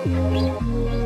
「「Yes.